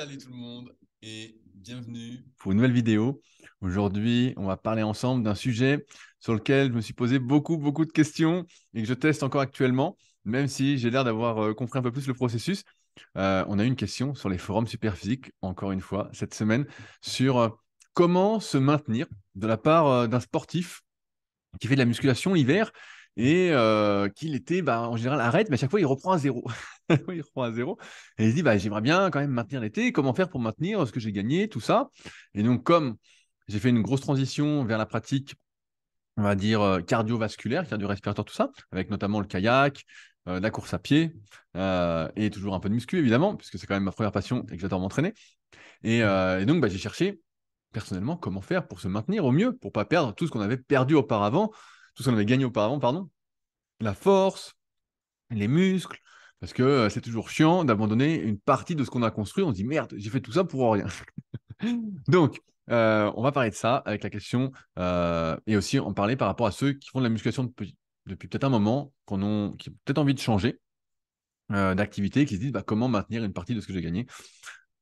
Salut tout le monde et bienvenue pour une nouvelle vidéo. Aujourd'hui, on va parler ensemble d'un sujet sur lequel je me suis posé beaucoup, beaucoup de questions et que je teste encore actuellement, même si j'ai l'air d'avoir euh, compris un peu plus le processus. Euh, on a eu une question sur les forums Superphysique, encore une fois, cette semaine, sur euh, comment se maintenir de la part d'un sportif qui fait de la musculation l'hiver et qu'il était, bah, en général, arrête, mais à chaque fois, il reprend à zéro. il reprend à zéro. Et il se dit, bah, j'aimerais bien quand même maintenir l'été. Comment faire pour maintenir ce que j'ai gagné, tout ça Et donc, comme j'ai fait une grosse transition vers la pratique, on va dire, cardiovasculaire, cardio-respiratoire, tout ça, avec notamment le kayak, la course à pied, et toujours un peu de muscu, évidemment, puisque c'est quand même ma première passion et que j'adore m'entraîner. Et, donc, bah, j'ai cherché, personnellement, comment faire pour se maintenir au mieux, pour pas perdre tout ce qu'on avait perdu auparavant, tout ce qu'on avait gagné auparavant, pardon, la force, les muscles, parce que euh, c'est toujours chiant d'abandonner une partie de ce qu'on a construit. On se dit merde, j'ai fait tout ça pour rien. Donc, euh, on va parler de ça avec la question euh, et aussi en parler par rapport à ceux qui font de la musculation depuis, peut-être un moment, qui ont, peut-être envie de changer d'activité, qui se disent bah, comment maintenir une partie de ce que j'ai gagné?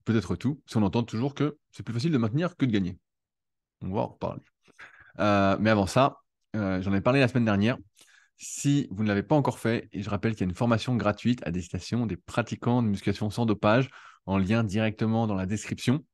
Peut-être tout, si on entend toujours que c'est plus facile de maintenir que de gagner. On va en reparler. mais avant ça, j'en ai parlé la semaine dernière. Si vous ne l'avez pas encore fait, et je rappelle qu'il y a une formation gratuite à destination des pratiquants de musculation sans dopage, en lien directement dans la description.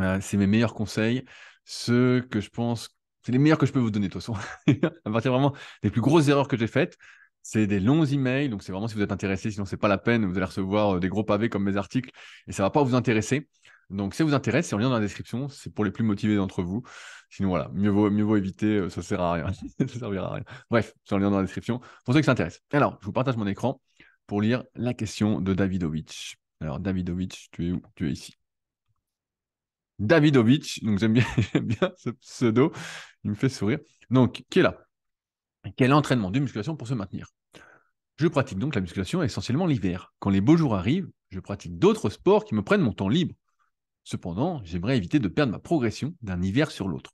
Euh, c'est mes meilleurs conseils, ceux que je pense, c'est les meilleurs que je peux vous donner de toute façon. à partir vraiment des plus grosses erreurs que j'ai faites, c'est des longs emails, donc c'est vraiment si vous êtes intéressé, sinon c'est pas la peine, vous allez recevoir euh, des gros pavés comme mes articles et ça va pas vous intéresser. Donc si ça vous intéresse, c'est en lien dans la description, c'est pour les plus motivés d'entre vous. Sinon, voilà, mieux vaut, mieux vaut éviter, euh, ça sert à rien. ça servira à rien. Bref, c'est en lien dans la description pour ceux qui s'intéressent. Alors, je vous partage mon écran pour lire la question de Davidovich. Alors, Davidovich, tu es où? Tu es ici. Davidovich, donc j'aime bien, bien ce pseudo, il me fait sourire. Donc, qui est là? Quel entraînement de musculation pour se maintenir? Je pratique donc la musculation essentiellement l'hiver. Quand les beaux jours arrivent, je pratique d'autres sports qui me prennent mon temps libre. Cependant, j'aimerais éviter de perdre ma progression d'un hiver sur l'autre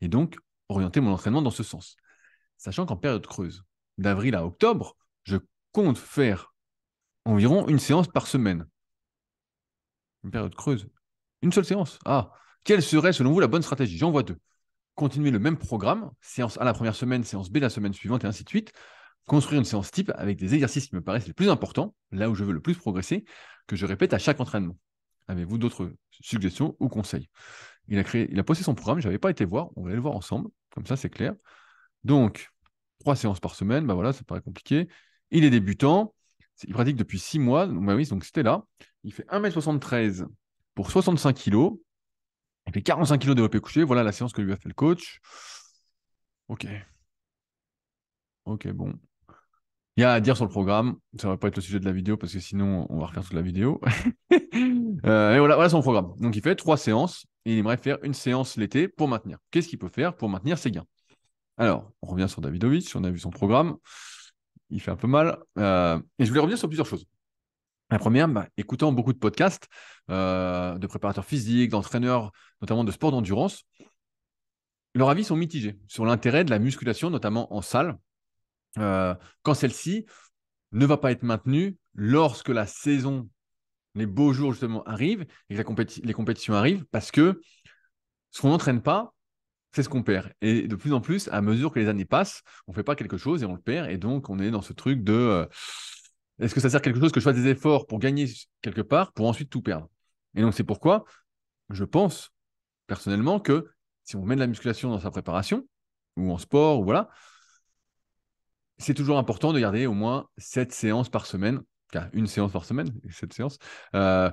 et donc orienter mon entraînement dans ce sens. Sachant qu'en période creuse, d'avril à octobre, je compte faire environ une séance par semaine. Une période creuse. Une seule séance? Ah, quelle serait selon vous la bonne stratégie? J'en vois deux. Continuer le même programme, séance A la première semaine, séance B la semaine suivante, et ainsi de suite. Construire une séance type avec des exercices qui me paraissent les plus importants, là où je veux le plus progresser, que je répète à chaque entraînement. Avez-vous d'autres suggestions ou conseils? Il a, créé, il a posté son programme, je n'avais pas été voir, on va aller le voir ensemble, comme ça c'est clair. Donc, trois séances par semaine, bah voilà, ça paraît compliqué. Il est débutant, il pratique depuis six mois, donc, bah oui, donc c'était là. Il fait 1m73 pour 65 kg. Il fait 45 kg développé couché. Voilà la séance que lui a fait le coach. Ok. Ok, bon. Il y a à dire sur le programme. Ça ne va pas être le sujet de la vidéo parce que sinon, on va refaire toute la vidéo. Euh, et voilà, voilà son programme. Donc, il fait trois séances et il aimerait faire une séance l'été pour maintenir. Qu'est-ce qu'il peut faire pour maintenir ses gains? Alors, on revient sur Davidovich, on a vu son programme, il fait un peu mal. Euh, et je voulais revenir sur plusieurs choses. La première, bah, écoutant beaucoup de podcasts euh, de préparateurs physiques, d'entraîneurs, notamment de sport d'endurance, leurs avis sont mitigés sur l'intérêt de la musculation, notamment en salle, euh, quand celle-ci ne va pas être maintenue lorsque la saison les beaux jours justement arrivent et que les compétitions arrivent parce que ce qu'on n'entraîne pas, c'est ce qu'on perd. Et de plus en plus, à mesure que les années passent, on ne fait pas quelque chose et on le perd. Et donc, on est dans ce truc de euh, est-ce que ça sert quelque chose que je fasse des efforts pour gagner quelque part pour ensuite tout perdre? Et donc, c'est pourquoi je pense personnellement que si on met de la musculation dans sa préparation ou en sport, ou voilà, c'est toujours important de garder au moins 7 séances par semaine une séance par semaine, cette séance, euh,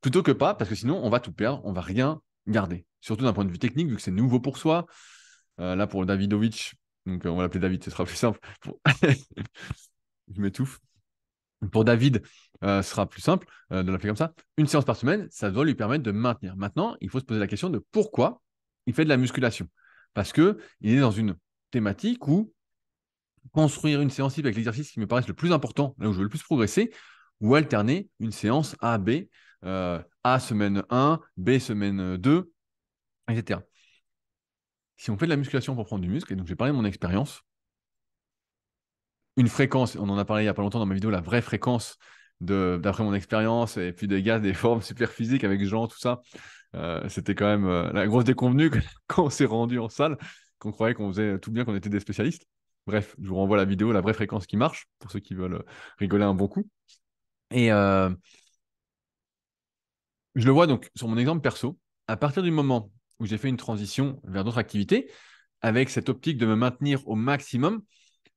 plutôt que pas, parce que sinon, on va tout perdre, on va rien garder. Surtout d'un point de vue technique, vu que c'est nouveau pour soi. Euh, là, pour Davidovich, donc on va l'appeler David, ce sera plus simple. Je m'étouffe. Pour David, euh, ce sera plus simple de l'appeler comme ça. Une séance par semaine, ça doit lui permettre de maintenir. Maintenant, il faut se poser la question de pourquoi il fait de la musculation. Parce qu'il est dans une thématique où construire une séance avec l'exercice qui me paraît le plus important, là où je veux le plus progresser, ou alterner une séance A, B, euh, A semaine 1, B semaine 2, etc. Si on fait de la musculation pour prendre du muscle, et donc j'ai parlé de mon expérience, une fréquence, on en a parlé il n'y a pas longtemps dans ma vidéo, la vraie fréquence, d'après mon expérience, et puis des gars, des formes super physiques avec Jean, tout ça. Euh, c'était quand même euh, la grosse déconvenue quand on s'est rendu en salle, qu'on croyait qu'on faisait tout bien, qu'on était des spécialistes. Bref, je vous renvoie la vidéo, la vraie fréquence qui marche, pour ceux qui veulent rigoler un bon coup. Et je le vois donc sur mon exemple perso, à partir du moment où j'ai fait une transition vers d'autres activités, avec cette optique de me maintenir au maximum,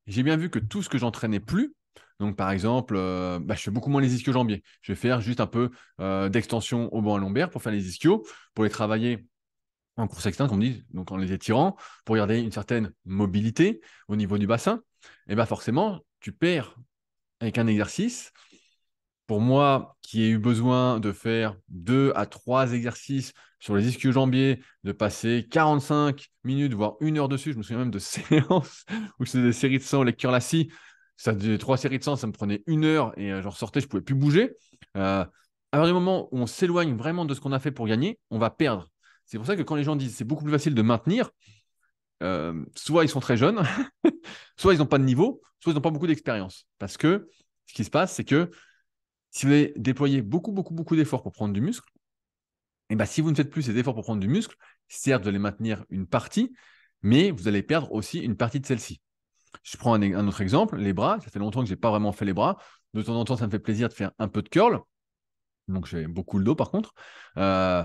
j'ai bien vu que tout ce que j'entraînais plus, donc par exemple, euh, bah, je fais beaucoup moins les ischio-jambiers. Je vais faire juste un peu euh, d'extension au banc à lombaire pour faire les ischios, pour les travailler en course externe, comme on dit, donc en les étirant, pour garder une certaine mobilité au niveau du bassin. Et bien forcément, tu perds avec un exercice pour moi, qui ai eu besoin de faire deux à trois exercices sur les ischio-jambiers, de passer 45 minutes, voire une heure dessus, je me souviens même de séances où faisais des séries de 100 les cœurs lassis. Ça faisait trois séries de 100, ça me prenait une heure et euh, je ressortais, je pouvais plus bouger. Euh, à un moment où on s'éloigne vraiment de ce qu'on a fait pour gagner, on va perdre. C'est pour ça que quand les gens disent c'est beaucoup plus facile de maintenir, euh, soit ils sont très jeunes, soit ils n'ont pas de niveau, soit ils n'ont pas beaucoup d'expérience. Parce que ce qui se passe, c'est que si vous avez déployé beaucoup, beaucoup, beaucoup d'efforts pour prendre du muscle, et eh bien si vous ne faites plus ces efforts pour prendre du muscle, certes, vous allez maintenir une partie, mais vous allez perdre aussi une partie de celle-ci. Je prends un, autre exemple, les bras. Ça fait longtemps que je n'ai pas vraiment fait les bras. De temps en temps, ça me fait plaisir de faire un peu de curl. Donc, j'ai beaucoup le dos par contre. Euh,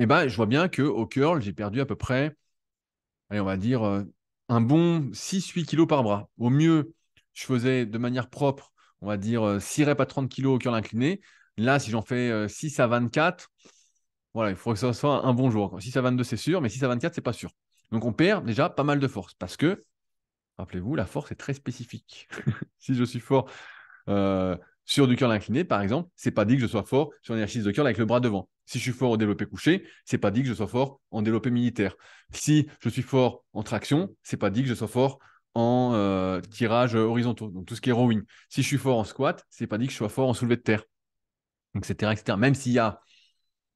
et ben, je vois bien qu'au curl, j'ai perdu à peu près, allez, on va dire, euh, un bon 6-8 kilos par bras. Au mieux, je faisais de manière propre on va dire 6 euh, reps à 30 kg au curl incliné. Là, si j'en fais 6 euh, à 24, voilà, il faut que ce soit un bon jour. 6 à 22, c'est sûr, mais 6 à 24, c'est pas sûr. Donc on perd déjà pas mal de force parce que, rappelez-vous, la force est très spécifique. si je suis fort sur du curl incliné, par exemple, c'est pas dit que je sois fort sur un exercice de curl avec le bras devant. Si je suis fort au développé couché, c'est pas dit que je sois fort en développé militaire. Si je suis fort en traction, c'est pas dit que je sois fort en euh, tirage horizontaux, donc tout ce qui est rowing. Si je suis fort en squat, c'est pas dit que je sois fort en soulevé de terre, etc. Même s'il y a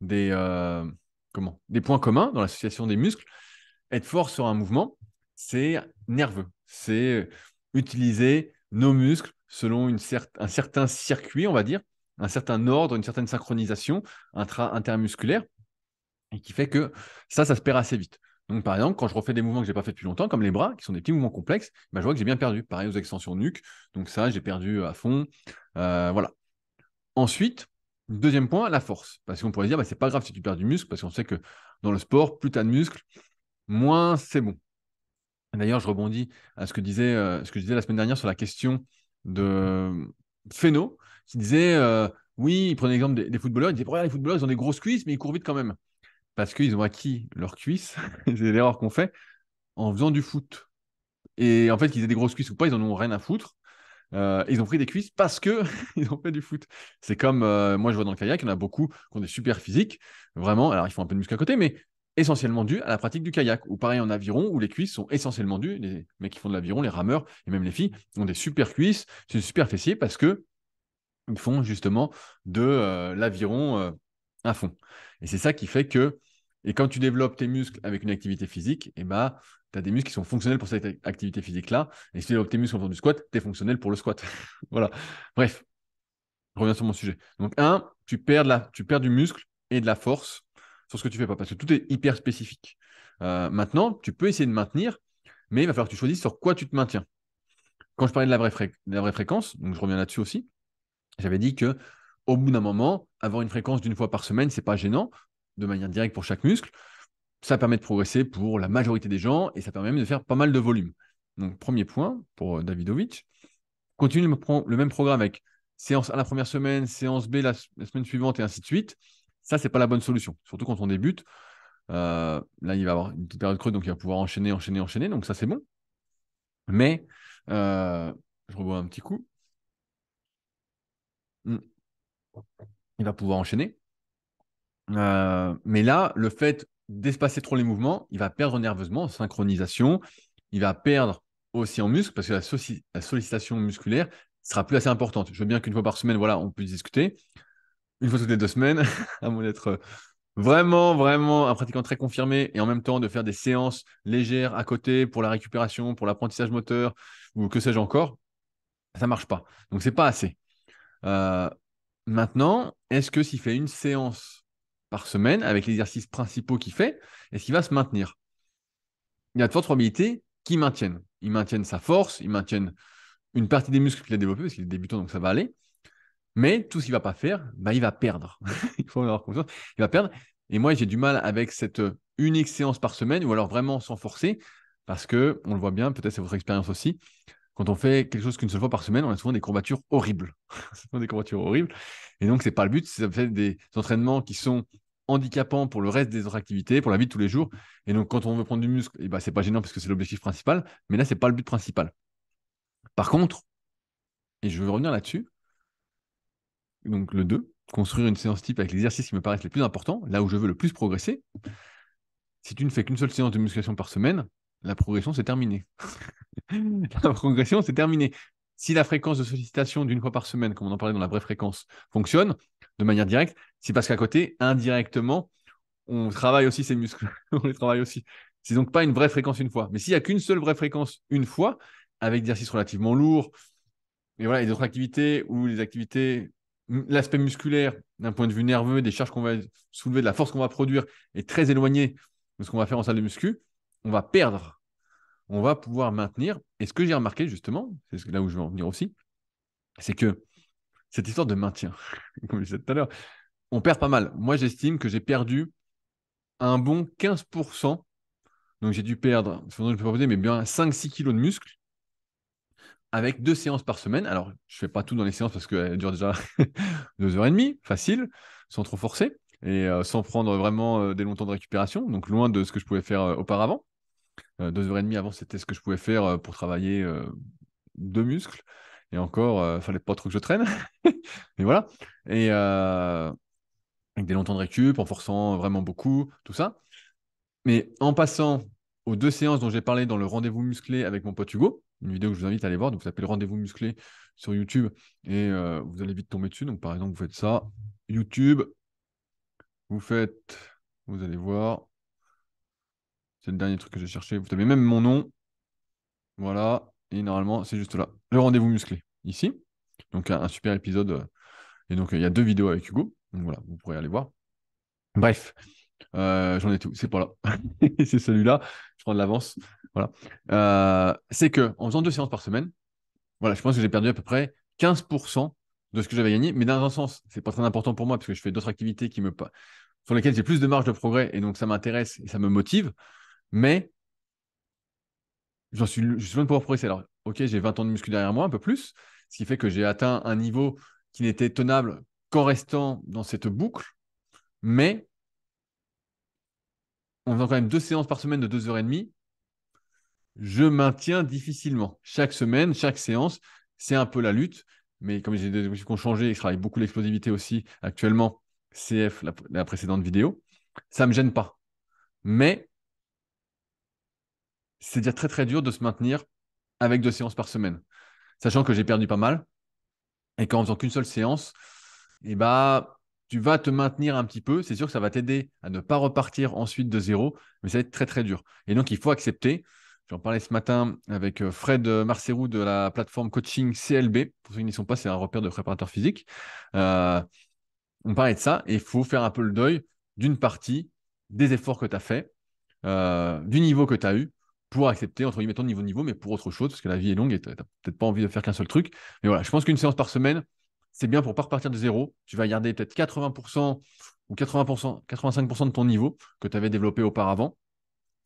des, euh, des points communs dans l'association des muscles, être fort sur un mouvement, c'est nerveux. C'est utiliser nos muscles selon un certain circuit, on va dire, un certain ordre, une certaine synchronisation intra-intermusculaire, et qui fait que ça, ça se perd assez vite. Donc, par exemple, quand je refais des mouvements que je n'ai pas fait depuis longtemps, comme les bras, qui sont des petits mouvements complexes, bah, je vois que j'ai bien perdu. Pareil aux extensions nuque. Donc, ça, j'ai perdu à fond. Euh, voilà. Ensuite, deuxième point, la force. Parce qu'on pourrait dire, bah, c'est pas grave si tu perds du muscle, parce qu'on sait que dans le sport, plus tu as de muscles, moins c'est bon. D'ailleurs, je rebondis à ce que, disait, euh, ce que je disais la semaine dernière sur la question de Feno, qui disait euh, oui, il prenait l'exemple des, footballeurs, il disait les footballeurs, ils ont des grosses cuisses, mais ils courent vite quand même parce qu'ils ont acquis leur cuisse, c'est l'erreur qu'on fait, en faisant du foot. Et en fait, qu'ils aient des grosses cuisses ou pas, ils en ont rien à foutre. Euh, ils ont pris des cuisses parce qu'ils ont fait du foot. C'est comme, euh, moi je vois dans le kayak, il y en a beaucoup qui ont des super physiques, vraiment, alors ils font un peu de muscle à côté, mais essentiellement dû à la pratique du kayak. Ou pareil en aviron, où les cuisses sont essentiellement dues, les mecs qui font de l'aviron, les rameurs, et même les filles, ont des super cuisses, c'est super fessiers parce que ils font justement de euh, l'aviron à fond. Et c'est ça qui fait que, et quand tu développes tes muscles avec une activité physique, et eh bah, tu as des muscles qui sont fonctionnels pour cette activité physique-là. Et si tu développes tes muscles en du squat, tu es fonctionnel pour le squat. voilà. Bref, je reviens sur mon sujet. Donc, un, tu perds, la, tu perds du muscle et de la force sur ce que tu fais pas, parce que tout est hyper spécifique. Euh, maintenant, tu peux essayer de maintenir, mais il va falloir que tu choisisses sur quoi tu te maintiens. Quand je parlais de de la vraie fréquence, donc je reviens là-dessus aussi, j'avais dit que au bout d'un moment, avoir une fréquence d'une fois par semaine, c'est pas gênant, de manière directe pour chaque muscle. Ça permet de progresser pour la majorité des gens et ça permet même de faire pas mal de volume. Donc, premier point pour euh, Davidovich. Continue le, même programme avec séance A la première semaine, séance B la, semaine suivante et ainsi de suite. Ça, c'est pas la bonne solution, surtout quand on débute. Euh, là, il va avoir une petite période creuse, donc il va pouvoir enchaîner, enchaîner, enchaîner. Donc, ça, c'est bon. Mais, euh, je revois un petit coup. Hmm il va pouvoir enchaîner. Euh, mais là, le fait d'espacer trop les mouvements, il va perdre nerveusement en synchronisation, il va perdre aussi en muscle parce que la, sollicitation musculaire sera plus assez importante. Je veux bien qu'une fois par semaine, voilà, on puisse discuter. Une fois toutes les deux semaines, à moins d'être vraiment, vraiment un pratiquant très confirmé et en même temps de faire des séances légères à côté pour la récupération, pour l'apprentissage moteur ou que sais-je encore, ça ne marche pas. Donc, c'est pas assez. Euh, maintenant, est-ce que s'il fait une séance par semaine avec les exercices principaux qu'il fait, est-ce qu'il va se maintenir? Il y a de fortes probabilités qu'il maintienne. Il maintienne sa force, il maintienne une partie des muscles qu'il a développés parce qu'il est débutant, donc ça va aller. Mais tout ce qu'il va pas faire, bah, il va perdre. il faut avoir confiance. Il va perdre. Et moi, j'ai du mal avec cette unique séance par semaine ou alors vraiment sans forcer parce que, on le voit bien, peut-être c'est votre expérience aussi, quand on fait quelque chose qu'une seule fois par semaine, on a souvent des courbatures horribles. des courbatures horribles. Et donc, ce n'est pas le but. Ça fait des entraînements qui sont handicapants pour le reste des autres activités, pour la vie de tous les jours. Et donc, quand on veut prendre du muscle, eh ben, ce n'est pas gênant parce que c'est l'objectif principal. Mais là, ce n'est pas le but principal. Par contre, et je veux revenir là-dessus, donc le 2, construire une séance type avec les exercices qui me paraissent les plus importants, là où je veux le plus progresser. Si tu ne fais qu'une seule séance de musculation par semaine, la progression, c'est terminé. la progression, c'est terminé. Si la fréquence de sollicitation d'une fois par semaine, comme on en parlait dans la vraie fréquence, fonctionne de manière directe, c'est parce qu'à côté, indirectement, on travaille aussi ces muscles. on les travaille aussi. C'est donc pas une vraie fréquence une fois. Mais s'il n'y a qu'une seule vraie fréquence une fois, avec des exercices relativement lourds, et voilà, et d'autres activités ou les activités, l'aspect musculaire d'un point de vue nerveux, des charges qu'on va soulever, de la force qu'on va produire est très éloigné de ce qu'on va faire en salle de muscu, on va perdre. On va pouvoir maintenir. Et ce que j'ai remarqué justement, c'est là où je veux en venir aussi, c'est que cette histoire de maintien, comme je disais tout à l'heure, on perd pas mal. Moi, j'estime que j'ai perdu un bon 15%. Donc, j'ai dû perdre, je peux pas mais bien 5-6 kilos de muscles avec deux séances par semaine. Alors, je ne fais pas tout dans les séances parce qu'elles durent déjà deux heures et demie, facile, sans trop forcer et euh, sans prendre vraiment euh, des longs temps de récupération, donc loin de ce que je pouvais faire euh, auparavant. Deux heures et demie avant, c'était ce que je pouvais faire pour travailler deux muscles. Et encore, il fallait pas trop que je traîne. Mais voilà. Et avec des longs temps de récup, en forçant vraiment beaucoup, tout ça. Mais en passant aux deux séances dont j'ai parlé dans le rendez-vous musclé avec mon pote Hugo, une vidéo que je vous invite à aller voir. Donc, vous appelez rendez-vous musclé sur YouTube et euh, vous allez vite tomber dessus. Donc, par exemple, vous faites ça, YouTube, vous faites, vous allez voir, c'est le dernier truc que j'ai cherché. Vous avez même mon nom, voilà, et normalement, c'est juste là, le rendez-vous musclé, ici. Donc, un, super épisode. Et donc, il y a deux vidéos avec Hugo. Donc, voilà, vous pourrez aller voir. Bref, euh, j'en ai tout, c'est pas là. c'est celui-là. Je prends de l'avance. Voilà. Euh, c'est que en faisant deux séances par semaine, voilà, je pense que j'ai perdu à peu près 15% de ce que j'avais gagné. Mais dans un sens, c'est pas très important pour moi parce que je fais d'autres activités qui me sur lesquelles j'ai plus de marge de progrès et donc ça m'intéresse et ça me motive. Mais j'en suis, je suis loin de pouvoir progresser. Alors, ok, j'ai 20 ans de muscu derrière moi, un peu plus, ce qui fait que j'ai atteint un niveau qui n'était tenable qu'en restant dans cette boucle. Mais en faisant quand même deux séances par semaine de deux heures et demie, je maintiens difficilement. Chaque semaine, chaque séance, c'est un peu la lutte. Mais comme j'ai des objectifs qui ont changé je travaille beaucoup l'explosivité aussi actuellement, CF, la, précédente vidéo, ça ne me gêne pas. Mais c'est déjà très très dur de se maintenir avec deux séances par semaine. Sachant que j'ai perdu pas mal et qu'en faisant qu'une seule séance, eh bah, tu vas te maintenir un petit peu. C'est sûr que ça va t'aider à ne pas repartir ensuite de zéro, mais ça va être très très dur. Et donc, il faut accepter. J'en parlais ce matin avec euh, Fred Marcerou de la plateforme coaching CLB. Pour ceux qui n'y sont pas, c'est un repère de préparateur physique. Euh, on parlait de ça et il faut faire un peu le deuil d'une partie des efforts que tu as fait, euh, du niveau que tu as eu pour accepter, entre guillemets, ton niveau niveau, mais pour autre chose, parce que la vie est longue et tu n'as peut-être pas envie de faire qu'un seul truc. Mais voilà, je pense qu'une séance par semaine, c'est bien pour ne pas repartir de zéro. Tu vas garder peut-être 80% ou 80%, 85% de ton niveau que tu avais développé auparavant.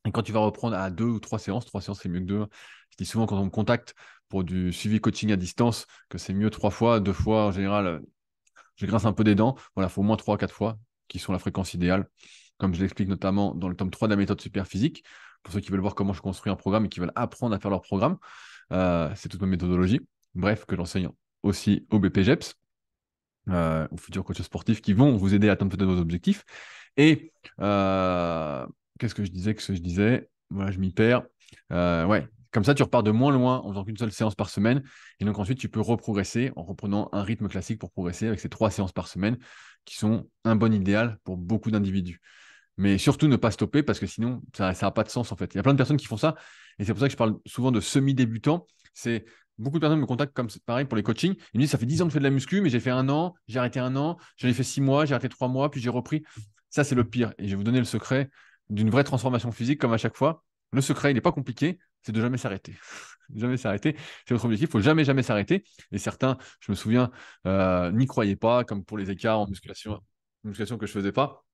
Et quand tu vas reprendre à deux ou trois séances, trois séances, c'est mieux que deux. Je dis souvent quand on me contacte pour du suivi coaching à distance que c'est mieux trois fois, deux fois en général. Je grince un peu des dents. Voilà, il faut au moins trois, quatre fois qui sont la fréquence idéale. Comme je l'explique notamment dans le tome 3 de la méthode super physique, pour ceux qui veulent voir comment je construis un programme et qui veulent apprendre à faire leur programme. Euh, c'est toute ma méthodologie. Bref, que j'enseigne aussi au BPGEPS, euh, aux futurs coachs sportifs qui vont vous aider à atteindre peut-être vos objectifs. Et euh, qu'est-ce que je disais que je disais? Voilà, je m'y perds. Euh, ouais, comme ça, tu repars de moins loin en faisant qu'une seule séance par semaine. Et donc ensuite, tu peux reprogresser en reprenant un rythme classique pour progresser avec ces trois séances par semaine qui sont un bon idéal pour beaucoup d'individus. Mais surtout ne pas stopper parce que sinon, ça n'a pas de sens en fait. Il y a plein de personnes qui font ça. Et c'est pour ça que je parle souvent de semi-débutants. C'est Beaucoup de personnes me contactent comme pareil pour les coachings. Ils me disent ça fait 10 ans que je fais de la muscu, mais j'ai fait un an, j'ai arrêté un an, j'en ai fait 6 mois, j'ai arrêté 3 mois, puis j'ai repris. Ça, c'est le pire. Et je vais vous donner le secret d'une vraie transformation physique, comme à chaque fois. Le secret, il n'est pas compliqué, c'est de jamais s'arrêter. jamais s'arrêter. C'est votre objectif. Il faut jamais, jamais s'arrêter. Et certains, je me souviens, euh, n'y croyaient pas, comme pour les écarts en musculation, musculation que je faisais pas.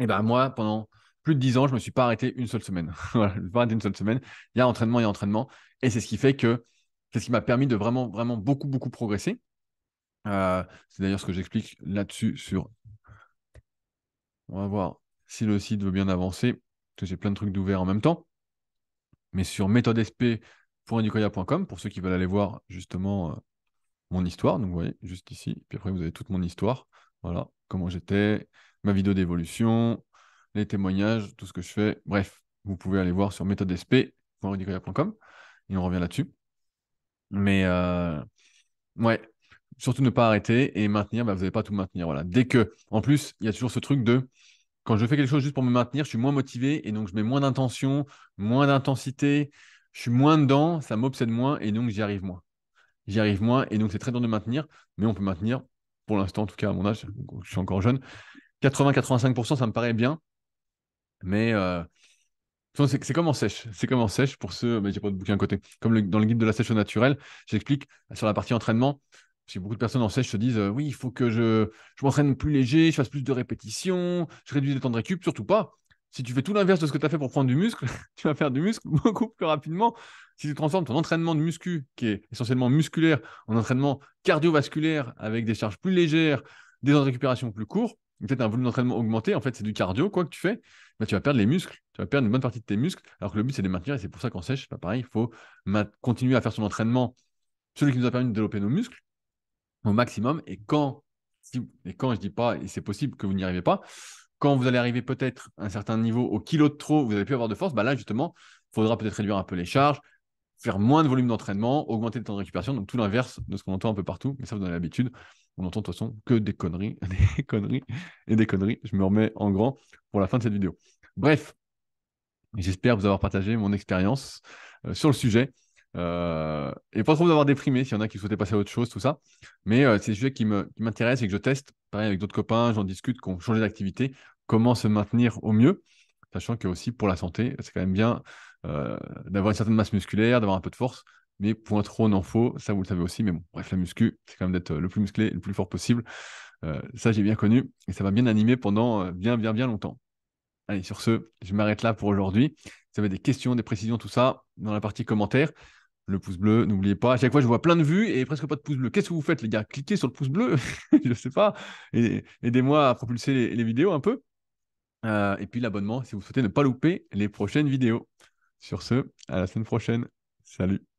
Et ben moi, pendant plus de 10 ans, je ne me suis pas arrêté une seule semaine. voilà, je me suis pas arrêté une seule semaine. Il y a entraînement, il y a entraînement. Et c'est ce qui fait que c'est ce qui m'a permis de vraiment, vraiment beaucoup, beaucoup progresser. Euh, c'est d'ailleurs ce que j'explique là-dessus sur. On va voir si le site veut bien avancer, parce que j'ai plein de trucs d'ouvert en même temps. Mais sur méthodesp.educoya.com, pour ceux qui veulent aller voir justement euh, mon histoire. Donc, vous voyez, juste ici. Puis après, vous avez toute mon histoire. Voilà, comment j'étais, ma vidéo d'évolution, les témoignages, tout ce que je fais. Bref, vous pouvez aller voir sur méthodesp.educoya.com et on revient là-dessus. Mais euh, ouais, surtout ne pas arrêter et maintenir, bah, vous n'allez pas tout maintenir. Dès que, en plus, il y a toujours ce truc de quand je fais quelque chose juste pour me maintenir, je suis moins motivé et donc je mets moins d'intention, moins d'intensité, je suis moins dedans, ça m'obsède moins et donc j'y arrive moins. J'y arrive moins et donc c'est très dur de maintenir, mais on peut maintenir, pour l'instant en tout cas à mon âge, je suis encore jeune, 80-85%, ça me paraît bien, mais euh, c'est comme en sèche. C'est comme en sèche pour ceux, mais j'ai pas de bouquin à côté. Comme dans le guide de la sèche au naturel, j'explique sur la partie entraînement. Parce beaucoup de personnes en sèche se disent euh, oui, il faut que je, je m'entraîne plus léger, je fasse plus de répétitions, je réduis le temps de récup. Surtout pas. Si tu fais tout l'inverse de ce que tu as fait pour prendre du muscle, tu vas faire du muscle beaucoup plus rapidement. Si tu transformes ton entraînement de muscu, qui est essentiellement musculaire, en entraînement cardiovasculaire avec des charges plus légères, des temps de récupération plus courts, peut-être un volume d'entraînement augmenté, en fait, c'est du cardio, quoi que tu fais, tu vas perdre les muscles, tu vas perdre une bonne partie de tes muscles, alors que le but, c'est de les maintenir, et c'est pour ça qu'en sèche, pareil, il faut continuer à faire son entraînement, celui qui nous a permis de développer nos muscles, au maximum, et quand, et quand je dis pas, c'est possible que vous n'y arrivez pas, quand vous allez arriver peut-être à un certain niveau, au kilo de trop, vous n'allez plus avoir de force, bah là, justement, il faudra peut-être réduire un peu les charges, faire moins de volume d'entraînement, augmenter le temps de récupération, donc tout l'inverse de ce qu'on entend un peu partout, mais ça vous en avez l'habitude. On entend de toute façon que des conneries, des conneries et des conneries. Je me remets en grand pour la fin de cette vidéo. Bref, j'espère vous avoir partagé mon expérience euh, sur le sujet. Euh, et pas trop vous avoir déprimé s'il y en a qui souhaitaient passer à autre chose, tout ça. Mais euh, c'est des sujets qui m'intéressent et que je teste. Pareil avec d'autres copains, j'en discute, qui ont changé d'activité, comment se maintenir au mieux, sachant que aussi pour la santé, c'est quand même bien d'avoir une certaine masse musculaire, d'avoir un peu de force. Mais point trop n'en faut, ça vous le savez aussi. Mais bon, bref, la muscu, c'est quand même d'être le plus musclé, le plus fort possible. Euh, ça, j'ai bien connu et ça m'a bien animé pendant euh, bien, bien, bien longtemps. Allez, sur ce, je m'arrête là pour aujourd'hui. Si vous avez des questions, des précisions, tout ça, dans la partie commentaires, le pouce bleu, n'oubliez pas. À chaque fois, je vois plein de vues et presque pas de pouce bleu. Qu'est-ce que vous faites, les gars? Cliquez sur le pouce bleu, je ne sais pas. Et, Aidez-moi à propulser les, vidéos un peu. Euh, et puis l'abonnement si vous souhaitez ne pas louper les prochaines vidéos. Sur ce, à la semaine prochaine. Salut.